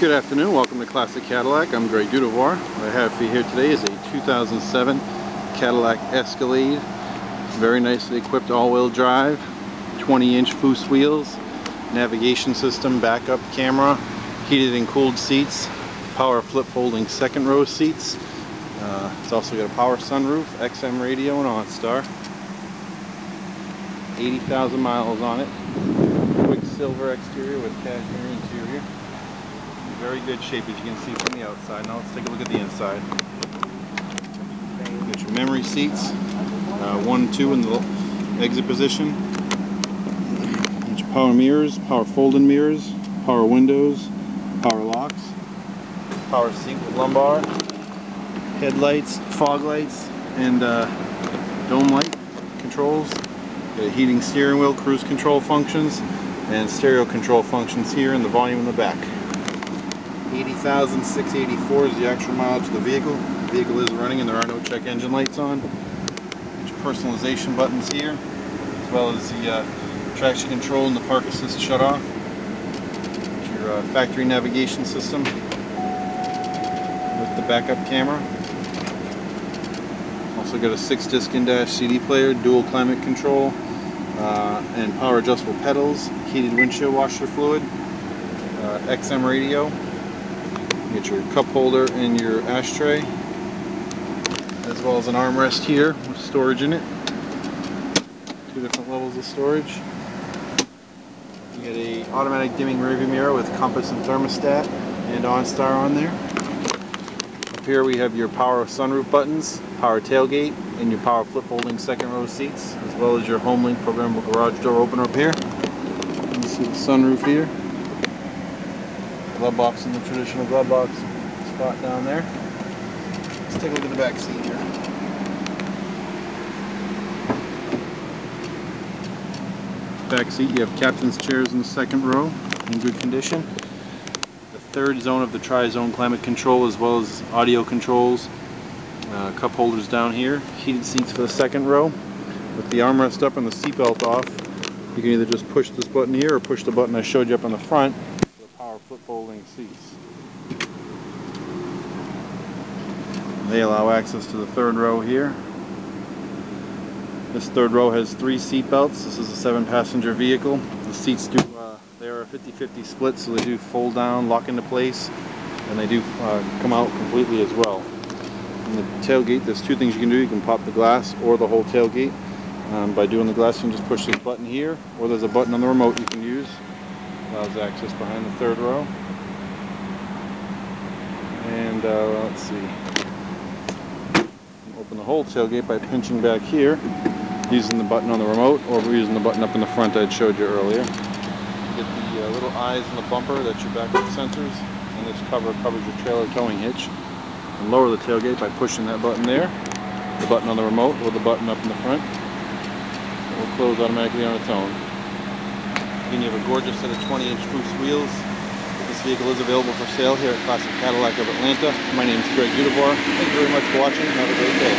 Good afternoon, welcome to Classic Cadillac. I'm Greg Dudevoir. What I have for you here today is a 2007 Cadillac Escalade. Very nicely equipped all-wheel drive, 20-inch Foose wheels, navigation system, backup camera, heated and cooled seats, power flip folding second row seats. Uh, it's also got a power sunroof, XM radio, and OnStar. 80,000 miles on it. Quicksilver exterior with cashmere interior very good shape as you can see from the outside. Now let's take a look at the inside. Got your memory seats, uh, one, two in the exit position. Got your power mirrors, power folding mirrors, power windows, power locks, power seat with lumbar, headlights, fog lights, and uh, dome light controls. Got a heating steering wheel, cruise control functions, and stereo control functions here, and the volume in the back. 80,684 is the actual mileage of the vehicle. The vehicle is running and there are no check engine lights on. Your personalization buttons here, as well as the uh, traction control and the park assist shut off. Your uh, factory navigation system with the backup camera. Also got a six disc in-dash CD player, dual climate control, uh, and power adjustable pedals, heated windshield washer fluid, uh, XM radio, Get your cup holder and your ashtray, as well as an armrest here with storage in it. Two different levels of storage. You get a automatic dimming rearview mirror with compass and thermostat and OnStar on there. Up here we have your power sunroof buttons, power tailgate, and your power flip folding second row seats, as well as your HomeLink programmable garage door opener up here. You see the sunroof here glove box in the traditional glove box spot down there. Let's take a look at the back seat here. Back seat, you have captain's chairs in the second row in good condition. The third zone of the tri-zone climate control as well as audio controls. Uh, cup holders down here. Heated seats for the second row. With the armrest up and the seatbelt off, you can either just push this button here or push the button I showed you up on the front folding seats. They allow access to the third row here. This third row has three seat belts. This is a seven passenger vehicle. The seats do, uh, they are a 50-50 split so they do fold down, lock into place, and they do uh, come out completely as well. In the tailgate, there's two things you can do. You can pop the glass or the whole tailgate. Um, by doing the glass, you can just push this button here, or there's a button on the remote you can allows access behind the third row. And uh, let's see. Open the whole tailgate by pinching back here, using the button on the remote, or using the button up in the front I showed you earlier. Get the uh, little eyes in the bumper, that's your backup sensors, and this cover covers your trailer towing hitch. And lower the tailgate by pushing that button there, the button on the remote, or the button up in the front. It will close automatically on its own. Again, you have a gorgeous set of 20-inch Foose wheels. This vehicle is available for sale here at Classic Cadillac of Atlanta. My name is Greg Dudevoir. Thank you very much for watching. Have a great day.